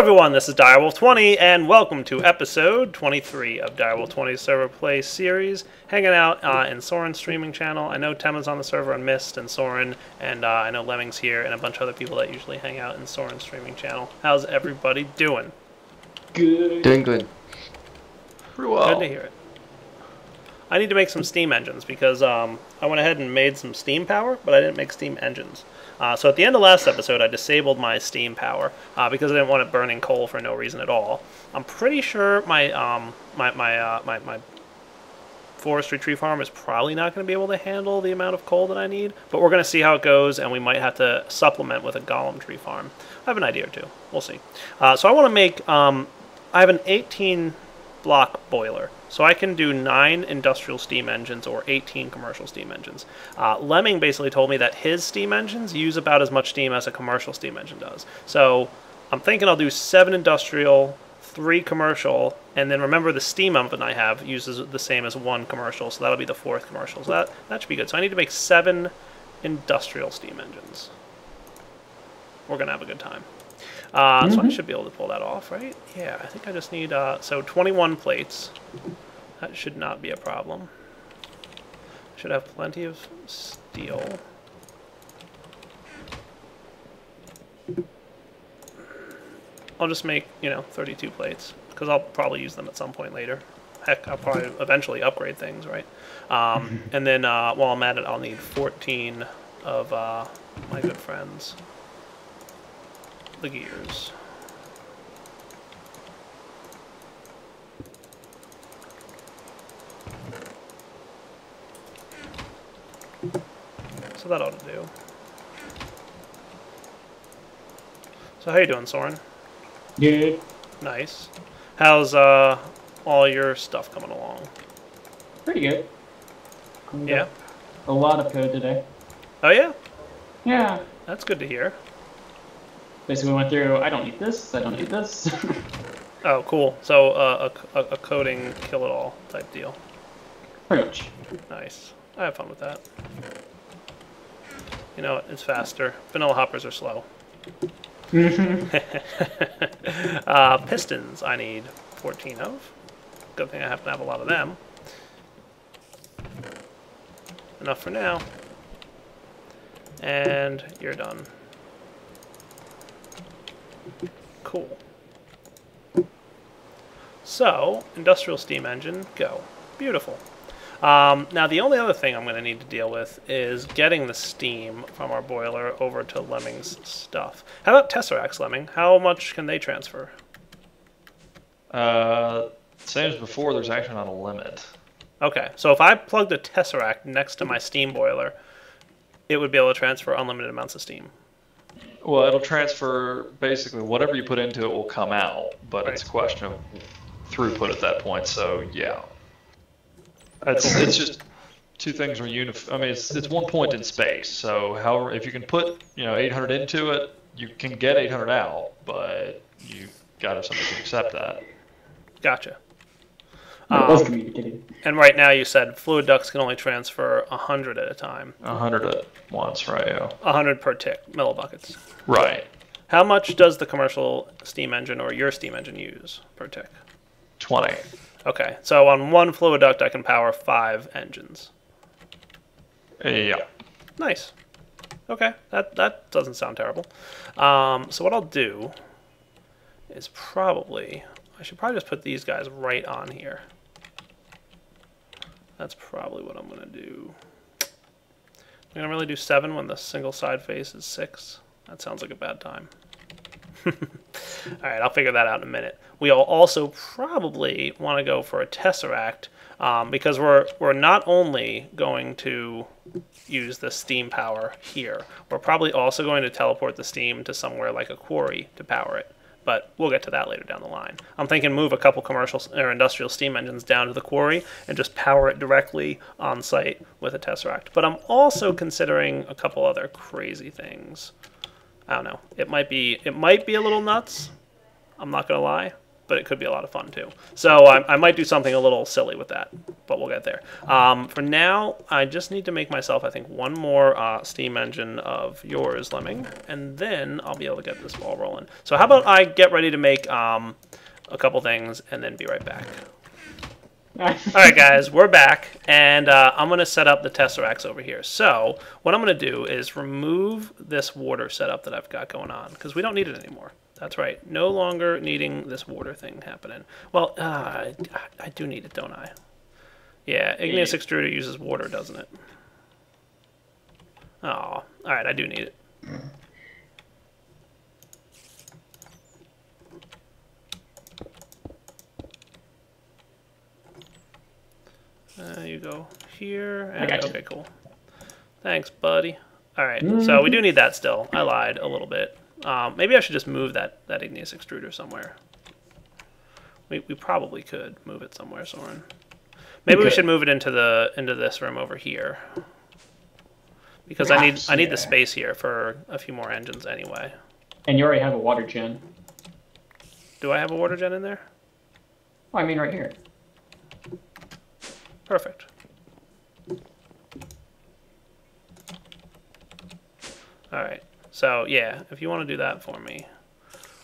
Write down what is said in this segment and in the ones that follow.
everyone, this is Direwolf20, and welcome to episode 23 of Direwolf20's Server Play Series. Hanging out uh, in Soaryn's streaming channel. I know Tema's on the server and Mist and Soaryn, and uh, I know Lemming's here, and a bunch of other people that usually hang out in Soaryn's streaming channel. How's everybody doing? Good. Doing good. Pretty well. Good to hear it. I need to make some steam engines because um, I went ahead and made some steam power, but I didn't make steam engines. Uh, so at the end of last episode, I disabled my steam power uh, because I didn't want it burning coal for no reason at all. I'm pretty sure my um, my my, uh, my my forestry tree farm is probably not going to be able to handle the amount of coal that I need, but we're going to see how it goes, and we might have to supplement with a golem tree farm. I have an idea or two. We'll see. Uh, so I want to make. Um, I have an 18 block boiler. So I can do nine industrial steam engines or 18 commercial steam engines. Uh, Lemming basically told me that his steam engines use about as much steam as a commercial steam engine does. So I'm thinking I'll do seven industrial, three commercial, and then remember the steam oven I have uses the same as one commercial, so that'll be the fourth commercial. So that, that should be good. So I need to make seven industrial steam engines. We're going to have a good time. Uh, mm-hmm. So I should be able to pull that off, right? Yeah, I think I just need, uh, so 21 plates. That should not be a problem. Should have plenty of steel. I'll just make, you know, 32 plates, because I'll probably use them at some point later. Heck, I'll probably eventually upgrade things, right? Um, and then uh, while I'm at it, I'll need 14 of uh, my good friends the gears. So that ought to do. So how you doing, Soaryn? Good. Nice. How's uh all your stuff coming along? Pretty good. Yeah. A lot of code today. Oh yeah. Yeah. That's good to hear basically went through, I don't need this, I don't need this. oh, cool. So uh, a, a coding kill-it-all type deal. Pretty much. Nice. I have fun with that. You know, it's faster. Vanilla hoppers are slow. uh, pistons, I need 14 of. Good thing I happen to have a lot of them. Enough for now. And you're done. Cool. So, industrial steam engine, go. Beautiful. Um, now, the only other thing I'm going to need to deal with is getting the steam from our boiler over to Lemming's stuff. How about Tesseracts, Lemming? How much can they transfer? Uh, same as before, there's actually not a limit. Okay, so if I plugged a Tesseract next to my steam boiler, it would be able to transfer unlimited amounts of steam. Well, it'll transfer basically whatever you put into it will come out, but right. it's a question of throughput at that point. So yeah, it's it's just two things are unif. I mean, it's it's one point in space. So however, if you can put you know 800 into it, you can get 800 out, but you got to have somebody to accept that. Gotcha. Um, and right now you said fluid ducts can only transfer 100 at a time. 100 at once, right, yeah. 100 per tick, millibuckets. Right. How much does the commercial steam engine or your steam engine use per tick? 20. Okay, so on one fluid duct I can power five engines. Yeah. Nice. Okay, that, that doesn't sound terrible. Um, so what I'll do is probably, I should probably just put these guys right on here. That's probably what I'm going to do. I'm going to really do 7 when the single side face is 6. That sounds like a bad time. Alright, I'll figure that out in a minute. We'll also probably want to go for a Tesseract um, because we're, we're not only going to use the steam power here, we're probably also going to teleport the steam to somewhere like a quarry to power it but we'll get to that later down the line. I'm thinking move a couple commercial or industrial steam engines down to the quarry and just power it directly on site with a Tesseract. But I'm also considering a couple other crazy things. I don't know. It might be it might be a little nuts. I'm not gonna lie, but it could be a lot of fun too. So I, I might do something a little silly with that, but we'll get there. Um, for now, I just need to make myself, I think, one more uh, steam engine of yours, Lemming, and then I'll be able to get this ball rolling. So how about I get ready to make um, a couple things and then be right back. All right, guys, we're back, and uh, I'm going to set up the Tesseracts over here. So what I'm going to do is remove this water setup that I've got going on, because we don't need it anymore. That's right. No longer needing this water thing happening. Well, uh, I, I do need it, don't I? Yeah, Igneous Extruder uses water, doesn't it? Oh, all right, I do need it. Uh, you go here. And. Okay, cool. Thanks, buddy. All right, so we do need that still. I lied a little bit. Um, maybe I should just move that, that igneous extruder somewhere. We, we probably could move it somewhere, Soaryn. Maybe we should move it into the into this room over here. Because I need I need the space here for a few more engines anyway. And you already have a water gen. Do I have a water gen in there? Oh, I mean right here. Perfect. All right. So yeah, if you want to do that for me,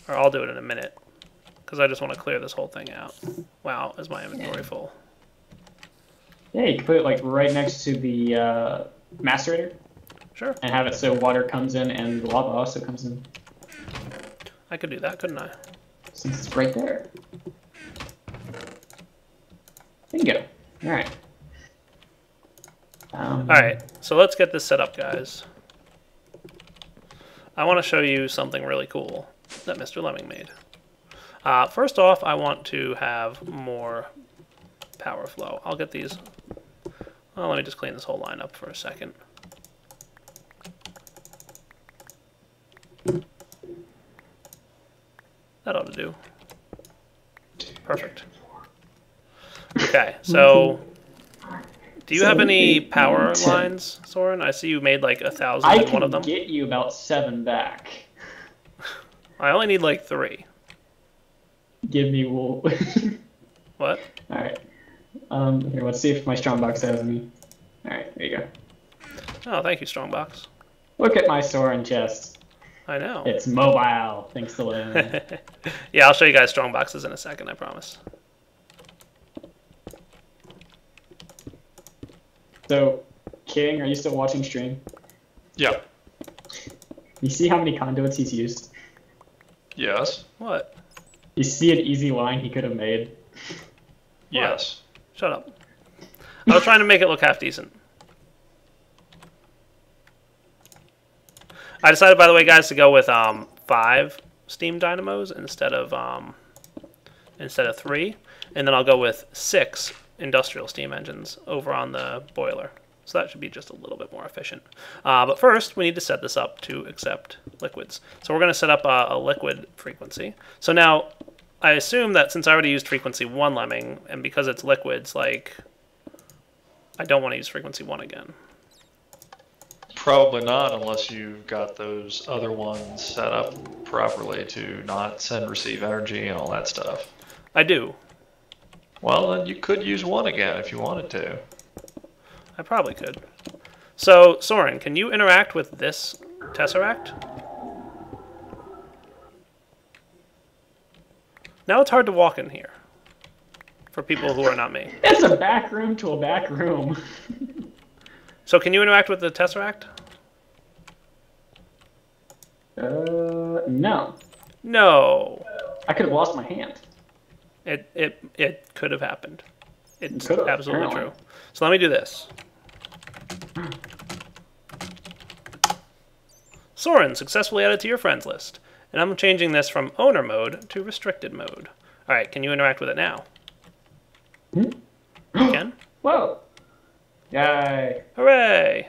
or I'll do it in a minute, because I just want to clear this whole thing out. Wow, is my inventory full? Yeah, you can put it like right next to the uh, macerator Sure, and have it so water comes in and the lava also comes in I could do that, couldn't I? since it's right there. There you go. All right. Um, All right, so let's get this set up, guys. I want to show you something really cool that Mr. Lemming made. Uh, first off, I want to have more power flow. I'll get these. Well, let me just clean this whole line up for a second. That ought to do. Perfect. Okay, so do you have any power lines, Soaryn? I see you made like a thousand I in can one of them. get you about seven back. I only need like three. Give me wool. What? All right. Um, here, let's see if my strongbox has any. All right, there you go. Oh, thank you, Strongbox. Look at my Soaryn chest. I know. It's mobile, thanks to Lynn. yeah, I'll show you guys Strongboxes in a second, I promise. So, King, are you still watching stream? Yeah. You see how many conduits he's used? Yes. What? You see an easy line he could have made? Yes. Shut up. I was trying to make it look half decent. I decided, by the way, guys, to go with um, five steam dynamos instead of um, instead of three, and then I'll go with six industrial steam engines over on the boiler. So that should be just a little bit more efficient. Uh, but first, we need to set this up to accept liquids. So we're going to set up a, a liquid frequency. So now, I assume that since I already used frequency 1 lemming, and because it's liquids, like, I don't want to use frequency 1 again. Probably not unless you've got those other ones set up properly to not send receive energy and all that stuff. I do. Well, then you could use one again if you wanted to. I probably could. So, Soaryn, can you interact with this Tesseract? Now it's hard to walk in here. For people who are not me. It's a back room to a back room. So can you interact with the Tesseract? Uh, no. No. I could have lost my hand. It it it could have happened. It's Could have, absolutely apparently. true. So let me do this. Soaryn successfully added to your friends list. And I'm changing this from owner mode to restricted mode. Alright, can you interact with it now? Hmm? Whoa. Yay. Hooray!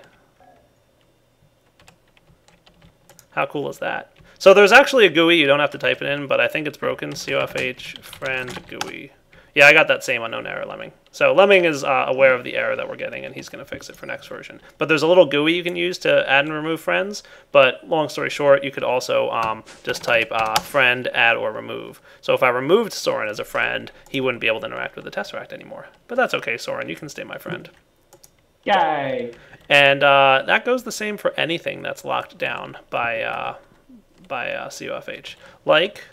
How cool is that? So there's actually a GUI, you don't have to type it in, but I think it's broken. COFH friend GUI. Yeah, I got that same unknown error, Lemming. So Lemming is uh, aware of the error that we're getting, and he's going to fix it for next version. But there's a little GUI you can use to add and remove friends. But long story short, you could also um, just type uh, friend, add, or remove. So if I removed Soaryn as a friend, he wouldn't be able to interact with the Tesseract anymore. But that's okay, Soaryn. You can stay my friend. Yay! And uh, that goes the same for anything that's locked down by uh, by uh, COFH, like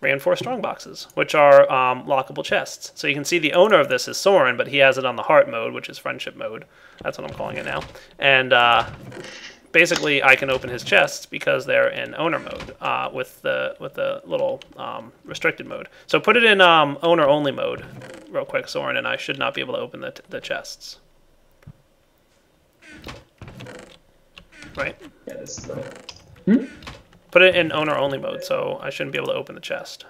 reinforced strong boxes, which are um, lockable chests. So you can see the owner of this is Soaryn, but he has it on the heart mode, which is friendship mode. That's what I'm calling it now. And uh, basically, I can open his chests because they're in owner mode uh, with the with the little um, restricted mode. So put it in um, owner only mode, real quick, Soaryn, and I should not be able to open the, the chests. Right. Yeah, this is the. Put it in owner only mode, so I shouldn't be able to open the chest.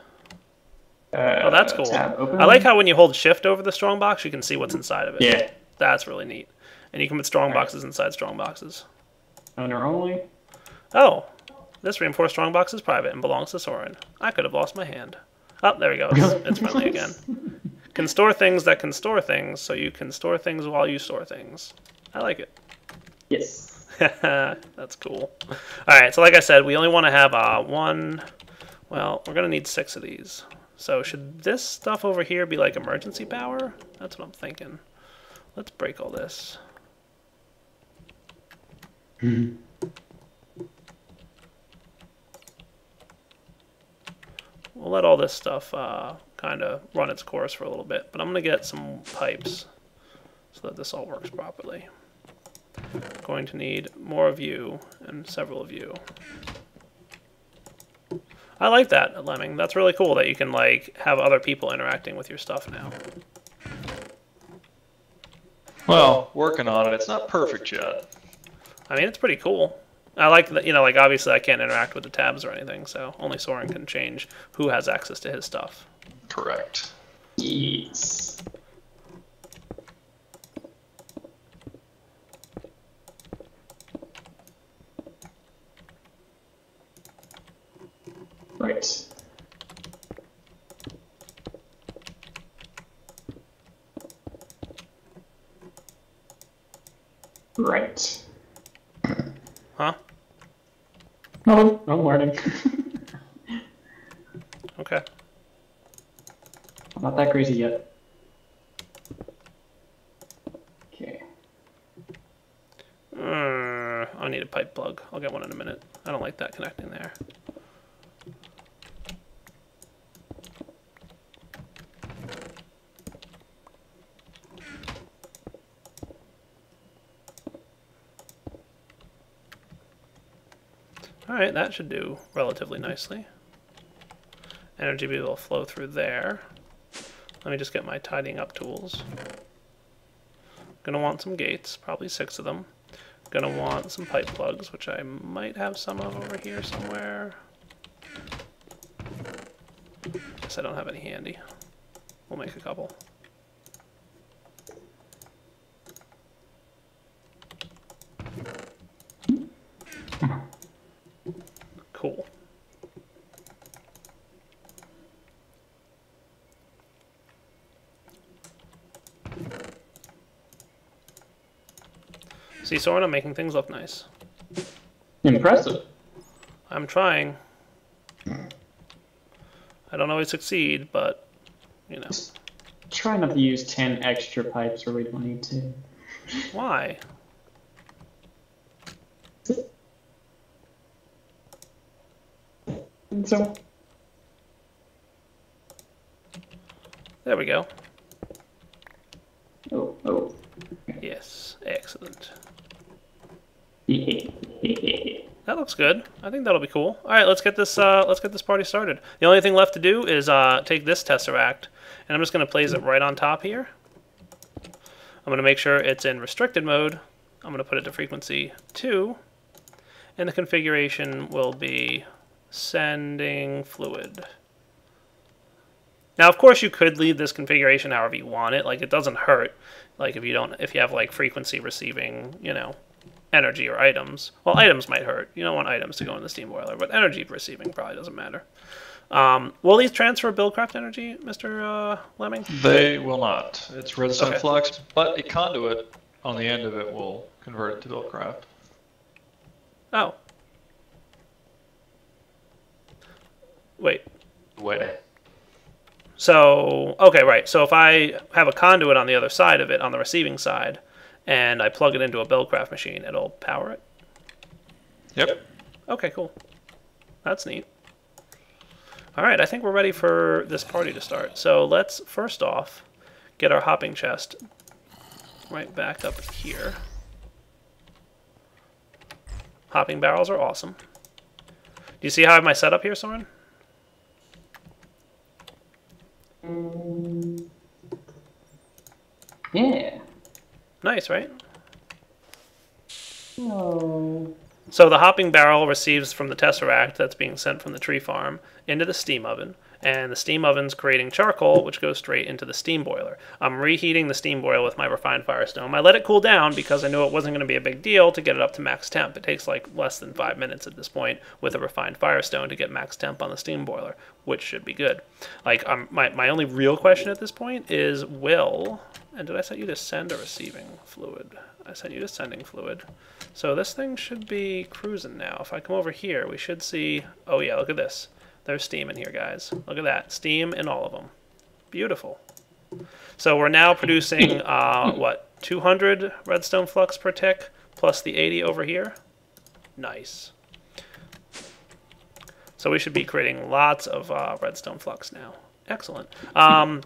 Uh, Oh, that's cool. I like how when you hold shift over the strong box, you can see what's inside of it. Yeah. That's really neat. And you can put strong Right. boxes inside strong boxes. Owner only. Oh, this reinforced strong box is private and belongs to Soaryn. I could have lost my hand. Oh, there we go. It's, it's friendly again. Can store things that can store things, so you can store things while you store things. I like it. Yes. That's cool. All right, so like I said, we only want to have uh, one. Well, we're gonna need six of these. So should this stuff over here be like emergency power? That's what I'm thinking. Let's break all this. We'll let all this stuff uh, kind of run its course for a little bit, but I'm gonna get some pipes so that this all works properly going to need more of you and several of you. I like that, Lemming. That's really cool that you can like have other people interacting with your stuff now. Well, working on it. It's not perfect yet. I mean, it's pretty cool. I like that, you know, like obviously I can't interact with the tabs or anything, so only Soaryn can change who has access to his stuff. Correct. Yes. Right. Right. Huh? No, I'm learning. Okay. I'm not that crazy yet. Okay. Uh, I need a pipe plug. I'll get one in a minute. I don't like that connecting there. Alright, that should do relatively nicely. Energy will flow through there. Let me just get my tidying up tools. Gonna want some gates, probably six of them. Gonna want some pipe plugs, which I might have some of over here somewhere. Guess I don't have any handy. We'll make a couple. Cool. See, Soaryn, I'm making things look nice. Impressive. I'm trying. I don't always succeed, but you know Try not to use 10 extra pipes where we don't need to. why? So, There we go. oh, oh. Yes, excellent. That looks good. I think that'll be cool. All right, let's get this. Uh, let's get this party started. The only thing left to do is uh, take this tesseract, and I'm just going to place it right on top here. I'm going to make sure it's in restricted mode. I'm going to put it to frequency two, and the configuration will be sending fluid. Now, of course, you could leave this configuration however you want it. Like, it doesn't hurt. Like, if you don't, if you have like frequency receiving, you know, energy or items. Well, items might hurt. You don't want items to go in the steam boiler, but energy receiving probably doesn't matter. Um, will these transfer Buildcraft energy, Mr. Uh, Lemming? They will not. It's redstone Okay. flux, but a conduit on the end of it will convert it to Buildcraft. Oh. Wait. Wait. So, okay, right. So if I have a conduit on the other side of it, on the receiving side, and I plug it into a Buildcraft machine, it'll power it? Yep. Okay, cool. That's neat. All right, I think we're ready for this party to start. So let's first off get our hopping chest right back up here. Hopping barrels are awesome. Do you see how I have my setup here, Soaryn? Yeah. Nice, right? No. So the hopping barrel receives from the tesseract that's being sent from the tree farm into the steam oven, and the steam oven's creating charcoal, which goes straight into the steam boiler. I'm reheating the steam boiler with my refined firestone. I let it cool down because I knew it wasn't going to be a big deal to get it up to max temp. It takes like less than five minutes at this point with a refined firestone to get max temp on the steam boiler, which should be good. Like um, my my only real question at this point is will and did I set you to send or receiving fluid? I sent you to sending fluid. So this thing should be cruising now. If I come over here, we should see. Oh yeah, look at this. There's steam in here, guys. Look at that. Steam in all of them. Beautiful. So we're now producing, uh, what, 200 redstone flux per tick, plus the 80 over here? Nice. So we should be creating lots of uh, redstone flux now. Excellent. Um,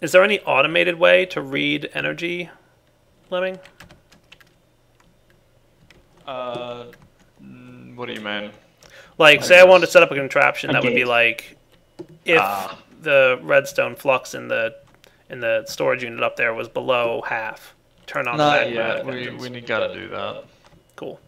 is there any automated way to read energy, Lemming? Uh, mm, what do you mean? Like, say I wanted to set up a contraption A that would be like, if Ah. the redstone flux in the in the storage unit up there was below half, turn on the Not magnetic yet. We, engines. we need gotta do that. Cool.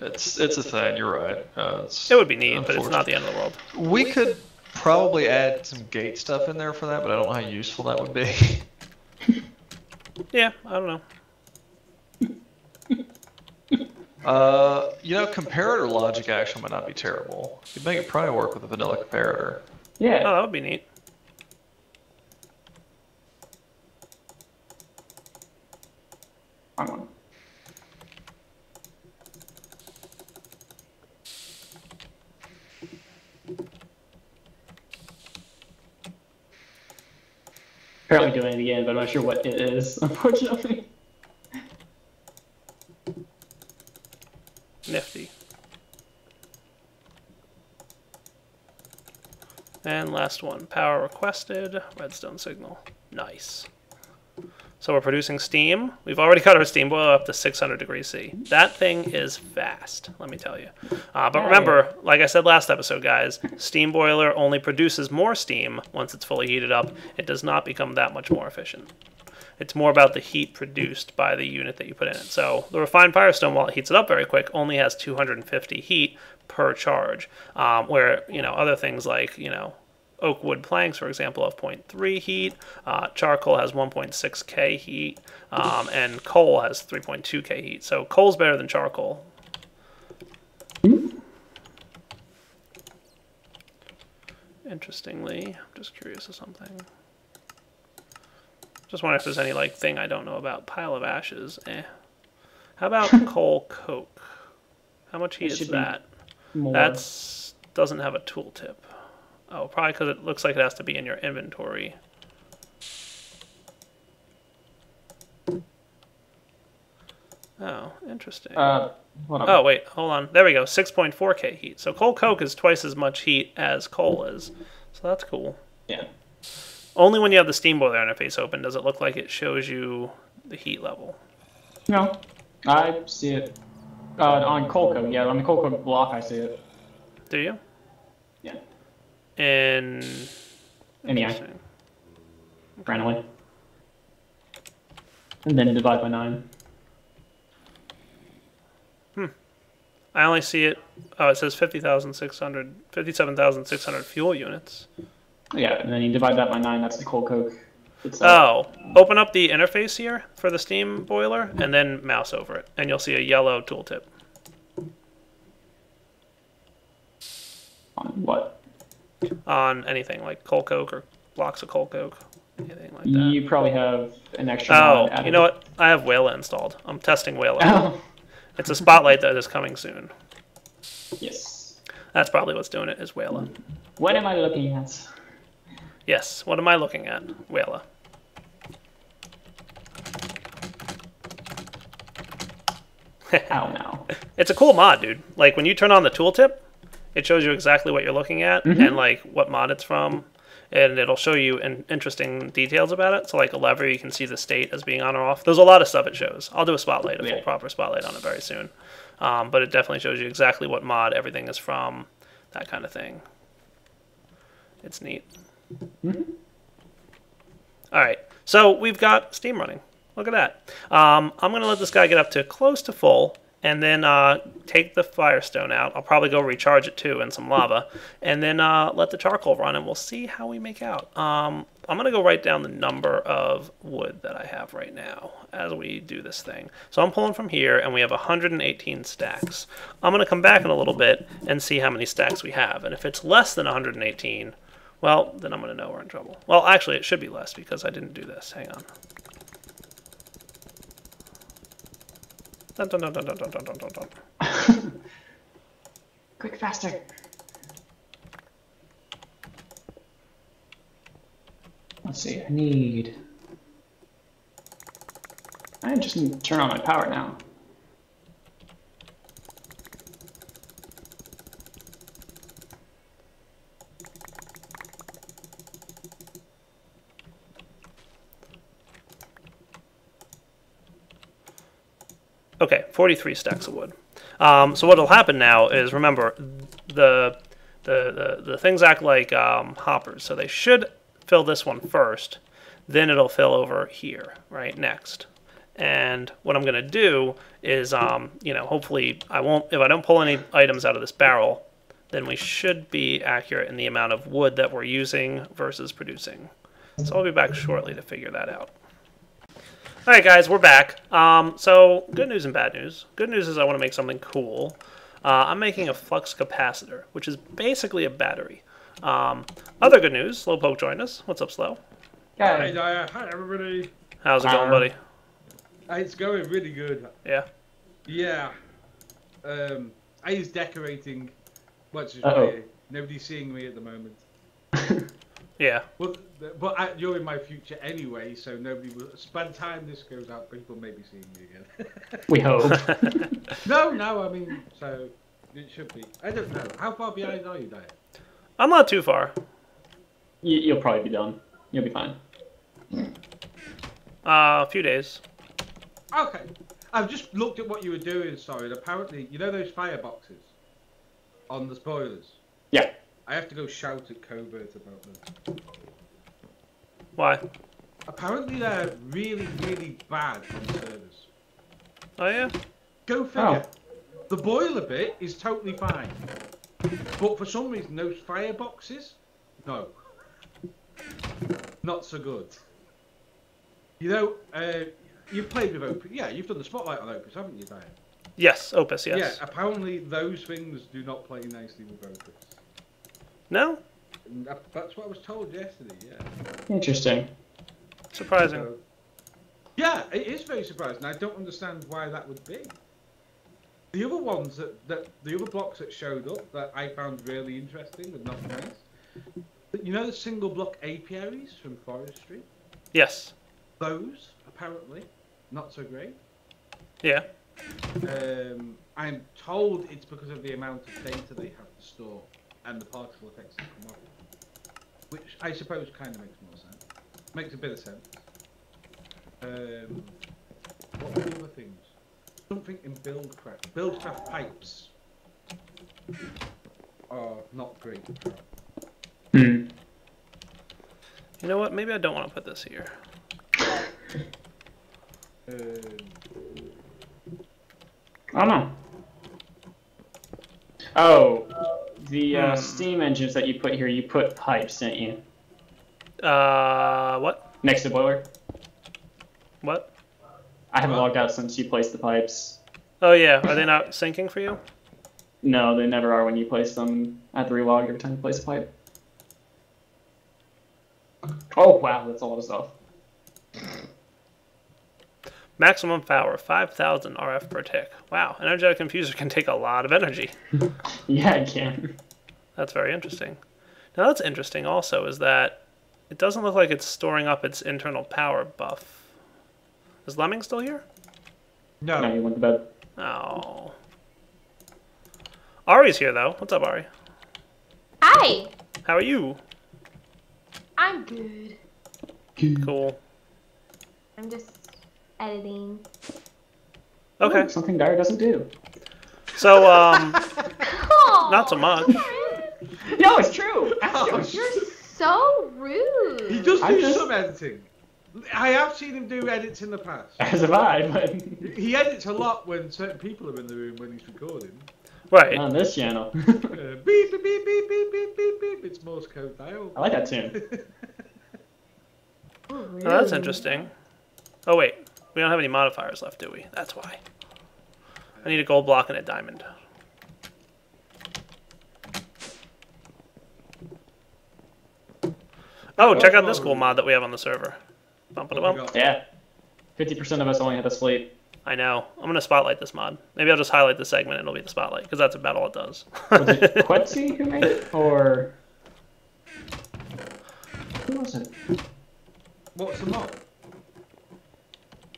It's it's a thing. You're right. Uh, it's It would be neat, but it's not the end of the world. We could probably add some gate stuff in there for that, but I don't know how useful that would be. Yeah, I don't know. Uh, you know, comparator logic actually might not be terrible. You'd make it probably work with a vanilla comparator. Yeah. Oh, that would be neat. Wrong one. Apparently doing it again, but I'm not sure what it is, unfortunately. Nifty. And last one, power requested, redstone signal. Nice. So we're producing steam. We've already got our steam boiler up to 600 degrees C. That thing is fast, let me tell you. Uh, but remember, like I said last episode, guys, steam boiler only produces more steam once it's fully heated up. It does not become that much more efficient. It's more about the heat produced by the unit that you put in it. So the refined Firestone, while it heats it up very quick, only has 250 heat per charge. Um, where you know other things like you know oak wood planks, for example, have 0.3 heat. Uh, charcoal has 1.6k heat, um, and coal has 3.2k heat. So coal's better than charcoal. Interestingly, I'm just curious of something. Just wondering if there's any like thing I don't know about. Pile of ashes, eh. How about coal coke? How much heat is that? More. That's doesn't have a tooltip. Oh, probably because it looks like it has to be in your inventory. Oh, interesting. Uh, oh wait, hold on. There we go. 6.4k heat. So coal coke is twice as much heat as coal is. So that's cool. Yeah. Only when you have the steam boiler interface open does it look like it shows you the heat level. No, I see it. Uh, on coke, yeah, on the coal coke block, I see it. Do you? In NEI, randomly. And then divide by 9. Hmm. I only see it. Oh, it says 50,600, 57,600 fuel units. Yeah, and then you divide that by 9, that's the coal coke. itself. Oh, open up the interface here for the steam boiler and then mouse over it, and you'll see a yellow tooltip. On what? On anything like coal coke or blocks of coal coke, anything like that. You probably have an extra. Oh, you know what? I have Waila installed. I'm testing Waila. Oh, It's a spotlight that is coming soon. yes. That's probably what's doing it is Waila. What am I looking at? Yes. What am I looking at? Waila. Ow, now. It's a cool mod, dude. Like when you turn on the tooltip, it shows you exactly what you're looking at and like what mod it's from, and it'll show you in- interesting details about it. So like a lever, you can see the state as being on or off. There's a lot of stuff it shows. I'll do a spotlight, a full Yeah. proper spotlight on it very soon. Um, but it definitely shows you exactly what mod everything is from, that kind of thing. It's neat. All right, so we've got Steam running. Look at that. Um, I'm going to let this guy get up to close to full and then uh, take the firestone out. I'll probably go recharge it too in some lava and then uh, let the charcoal run and we'll see how we make out. Um, I'm going to go write down the number of wood that I have right now as we do this thing. So I'm pulling from here and we have 118 stacks. I'm going to come back in a little bit and see how many stacks we have. And if it's less than 118, well, then I'm going to know we're in trouble. Well, actually, it should be less because I didn't do this. Hang on. Dun, dun, dun, Quick, faster. Let's see, I need... I just need to turn on my power now. Okay, 43 stacks of wood. Um, so what'll happen now is remember the the the, the things act like um, hoppers, so they should fill this one first, then it'll fill over here, right next. And what I'm gonna do is, um, you know, hopefully I won't if I don't pull any items out of this barrel, then we should be accurate in the amount of wood that we're using versus producing. So I'll be back shortly to figure that out. All right, guys, we're back. Um, so, good news and bad news. Good news is I want to make something cool. Uh, I'm making a flux capacitor, which is basically a battery. Um, other good news, Slowpoke joined us. What's up, Slow? Hi, Yeah. uh, hi everybody. How's it going, buddy? Uh, It's going really good. Yeah. Yeah. Um, I is decorating. What's his Uh-oh. Nobody's seeing me at the moment. Yeah. Well, but I, you're in my future anyway, so nobody will. By the time this goes out, people may be seeing me again. We hope. no, no, I mean, so it should be. I don't know. How far behind are you, Diet? I'm not too far. you, you'll probably be done. You'll be fine. Uh, a few days. Okay. I've just looked at what you were doing, sorry, and apparently, you know those fireboxes on the spoilers? Yeah. I have to go shout at Covert about them. Why? Apparently they're really, really bad on servers. Oh, yeah? Go figure. The boiler bit is totally fine. But for some reason, those fireboxes, no. Not so good. You know, uh, you've played with Opis. Yeah, you've done the spotlight on Opis, haven't you, Diane? Yes, Opis, yes. Yeah, apparently those things do not play nicely with Opis. No? That's what I was told yesterday, yeah. Interesting. Surprising. So, yeah, it is very surprising. I don't understand why that would be. The other ones that, that the other blocks that showed up that I found really interesting and not nice. You know the single block apiaries from forestry? Yes. Those apparently not so great. Yeah. Um, I'm told it's because of the amount of data they have to store and the particle effects that come off, which I suppose kind of makes more sense. Makes a bit of sense. Um, what were the other things? Something in Buildcraft. Buildcraft pipes are not great. Hmm. You know what? Maybe I don't want to put this here. Um, I don't know. Oh, the uh, Hmm. steam engines that you put here, you put pipes, didn't you? Uh, what? Next to boiler? What? I haven't What? logged out since you placed the pipes. Oh, yeah. Are they not syncing for you? No, they never are when you place them at the relog every time you place a pipe. Oh wow, that's a lot of stuff. Maximum power, 5,000 RF per tick. Wow, energetic infuser can take a lot of energy. Yeah, it can. That's very interesting. Now that's interesting also is that it doesn't look like it's storing up its internal power buff. Is Lemming still here? No, No. you went to bed. Oh. Ari's here though. What's up, Ari? Hi, How are you? I'm good. Cool. I'm just editing. Okay. Ooh, something Dire doesn't do. So um Oh, Not so much. No, it's true. Oh, You're so rude. He does do just- some editing. I have seen him do edits in the past. As have I, but He edits a lot when certain people are in the room when he's recording. right. on this channel. Uh, beep, beep, beep, beep, beep, beep, beep, beep. It's Morse code dial. I like that tune. Oh, Oh, that's interesting. Oh wait, we don't have any modifiers left, do we? That's why. I need a gold block and a diamond. Oh, check out this cool mod that we have on the server. Bump it bump. Yeah. 50% of us only have to sleep. I know. I'm gonna spotlight this mod. Maybe I'll just highlight the segment and it'll be the spotlight because that's about all it does. Was it Quetzi who made it? Or. Who was it? What's the mod?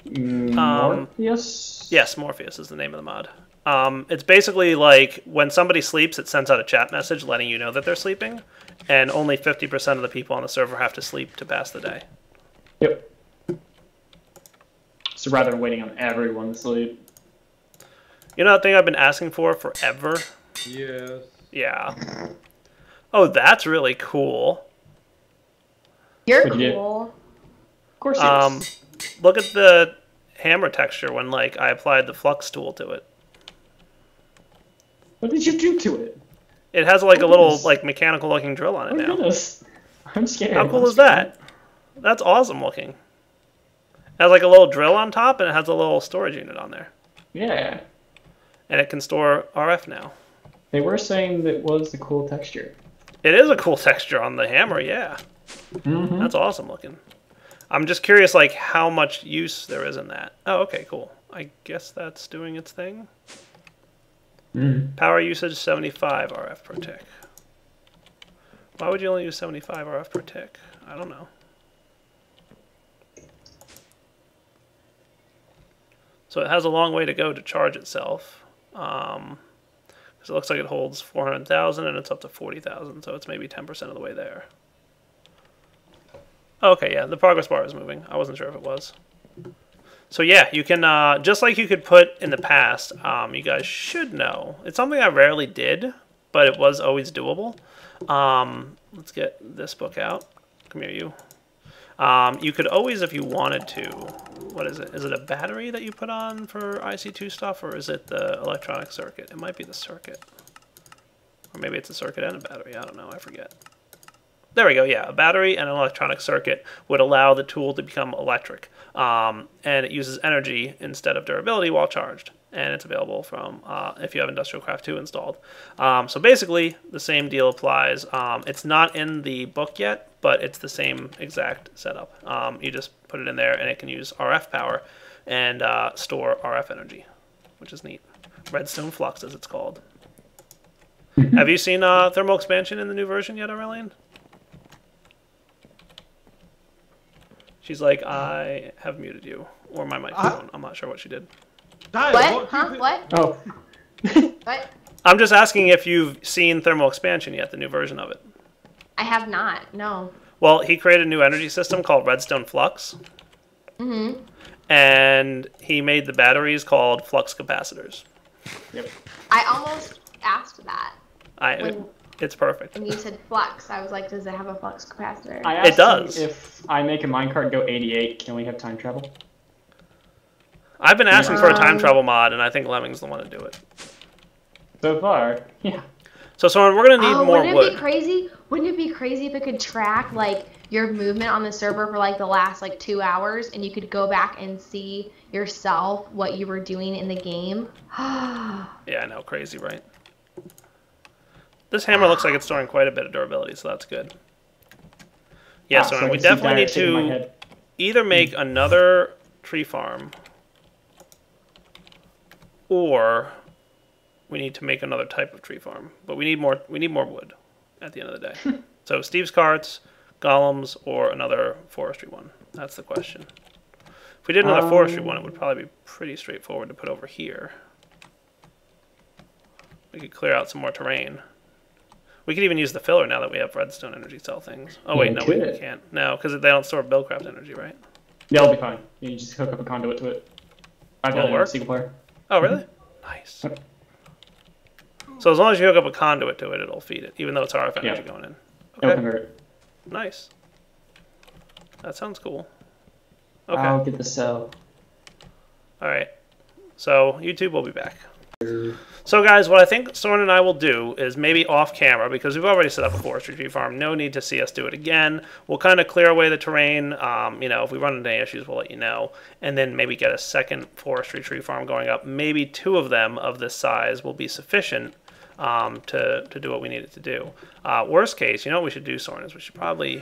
Um, Morpheus? Yes, Morpheus is the name of the mod. Um, it's basically like when somebody sleeps, it sends out a chat message letting you know that they're sleeping, and only 50% of the people on the server have to sleep to pass the day. Yep. So rather than waiting on everyone to sleep. You know that thing I've been asking for forever? Yes. Yeah. Oh, that's really cool. You're What'd you do? cool. Of course, Um, yes. Look at the hammer texture when like I applied the flux tool to it. What did you do to it? It has like a Oh, little goodness. like mechanical looking drill on Oh it my now. goodness. I'm scared. How cool is that? That's awesome looking. It has like a little drill on top and it has a little storage unit on there. Yeah. And it can store RF now. They were saying that was the cool texture. It is a cool texture on the hammer, yeah. Mm-hmm. That's awesome looking. I'm just curious like how much use there is in that. Oh, okay, cool. I guess that's doing its thing. Mm. Power usage 75 RF per tick. Why would you only use 75 RF per tick? I don't know. So it has a long way to go to charge itself. Um, it looks like it holds 400,000 and it's up to 40,000, so it's maybe 10% of the way there. Okay, yeah, the progress bar is moving. I wasn't sure if it was. So yeah, you can uh, just like you could put in the past. Um, you guys should know it's something I rarely did, but it was always doable. Um, let's get this book out. Come here, you. Um, you could always, if you wanted to, what is it? Is it a battery that you put on for IC2 stuff, or is it the electronic circuit? It might be the circuit, or maybe it's a circuit and a battery. I don't know. I forget. There we go. Yeah, a battery and an electronic circuit would allow the tool to become electric, um, and it uses energy instead of durability while charged. And it's available from uh, if you have Industrial Craft 2 installed. Um, so basically, the same deal applies. Um, it's not in the book yet, but it's the same exact setup. Um, you just put it in there, and it can use RF power and uh, store RF energy, which is neat. Redstone Flux, as it's called. have you seen uh, thermal expansion in the new version yet, Aureylian? She's like, I have muted you, or my microphone. I'm not sure what she did. Dial, What? Huh? What? Oh. What? I'm just asking if you've seen thermal expansion yet, the new version of it. I have not. No. Well, he created a new energy system called Redstone Flux, Mhm. and he made the batteries called flux capacitors. Yep. I almost asked that I, when it's perfect. And you said flux. I was like, does it have a flux capacitor? I asked It does. if I make a minecart go 88, can we have time travel? I've been asking for a time Um, travel mod, and I think Lemming's the one to do it. So far, yeah. So, Soaryn, we're gonna need oh, more wouldn't it wood. be crazy? Wouldn't it be crazy if it could track like your movement on the server for like the last like two hours, and you could go back and see yourself what you were doing in the game? Yeah, I know, crazy, right? This hammer looks like it's storing quite a bit of durability, so that's good. Yeah, Ah, so, I we definitely need to either make another tree farm or we need to make another type of tree farm. But we need more we need more wood at the end of the day. so Steve's carts, golems, or another forestry one. That's the question. If we did another forestry one, it would probably be pretty straightforward to put over here. We could clear out some more terrain. We could even use the filler now that we have redstone energy cell things. Oh wait, we no, we can't. No, because they don't store buildcraft energy, right? Yeah, it'll be fine. You just hook up a conduit to it. I've done it in work? single player. Oh, really? Mm-hmm. Nice. So as long as you hook up a conduit to it, it'll feed it, even though it's RF energy Yeah. going in. Okay, convert nice. That sounds cool. Okay, I'll get the cell. all right. So YouTube will be back. So guys, what I think Soaryn and I will do is maybe off camera because we've already set up a forestry tree farm. No need to see us do it again. We'll kind of clear away the terrain. Um, you know, if we run into any issues, we'll let you know. And then maybe get a second forestry tree farm going up. Maybe two of them of this size will be sufficient um, to to do what we need it to do. Uh, worst case, you know what we should do, Soaryn, is we should probably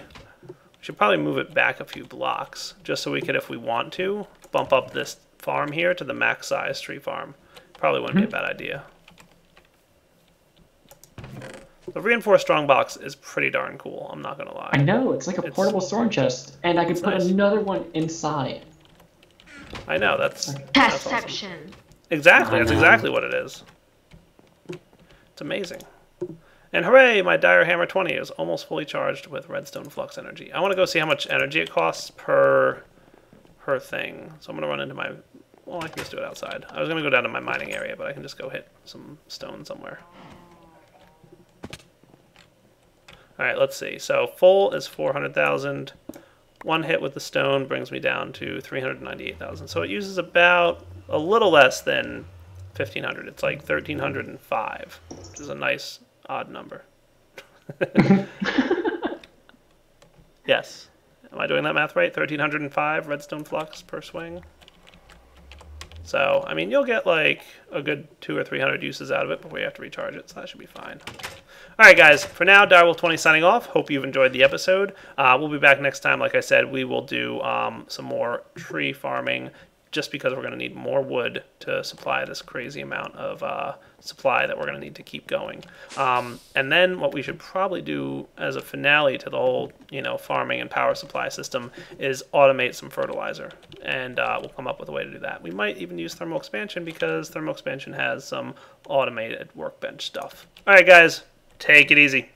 we should probably move it back a few blocks just so we could, if we want to, bump up this farm here to the max size tree farm. Probably wouldn't be a hmm. bad idea. The reinforced strongbox is pretty darn cool. I'm not gonna lie. I know, it's like a It's- portable storm chest. And I could put nice. another one inside. I know that's that's awesome. Perception. exactly that's exactly what it is. It's amazing. And hooray, my Dire Hammer 20 is almost fully charged with redstone flux energy. I want to go see how much energy it costs per per thing. So I'm gonna run into my. Well, I can just do it outside. I was gonna go down to my mining area, but I can just go hit some stone somewhere. All right, let's see. So full is 400,000. One hit with the stone brings me down to 398,000. So it uses about a little less than 1,500. It's like 1,305, which is a nice odd number. yes. Am I doing that math right? 1,305 redstone flux per swing. So, I mean, you'll get like a good two or 300 uses out of it before you have to recharge it, so that should be fine. All right, guys. For now, Direwolf20 signing off. Hope you've enjoyed the episode. Uh, we'll be back next time. Like I said, we will do um, some more tree farming just because we're going to need more wood to supply this crazy amount of uh, supply that we're going to need to keep going. Um, and then what we should probably do as a finale to the whole, you know, farming and power supply system is automate some fertilizer, and uh, we'll come up with a way to do that. We might even use thermal expansion because thermal expansion has some automated workbench stuff. All right, guys, take it easy.